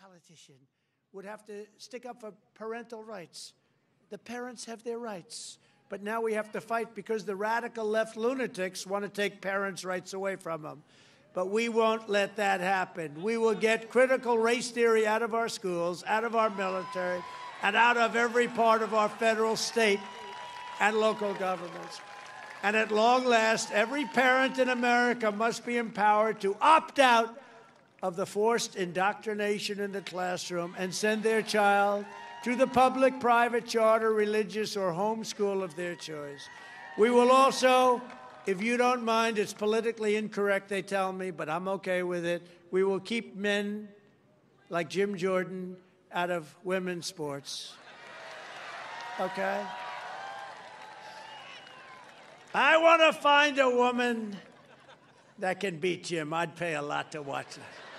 politician would have to stick up for parental rights. The parents have their rights. But now we have to fight because the radical left lunatics want to take parents' rights away from them. But we won't let that happen. We will get critical race theory out of our schools, out of our military, and out of every part of our federal, state, and local governments. And at long last, every parent in America must be empowered to opt out of the forced indoctrination in the classroom and send their child to the public, private, charter, religious, or home school of their choice. We will also, if you don't mind, it's politically incorrect, they tell me, but I'm okay with it. We will keep men like Jim Jordan out of women's sports. Okay? I want to find a woman that can beat Jim. I'd pay a lot to watch it.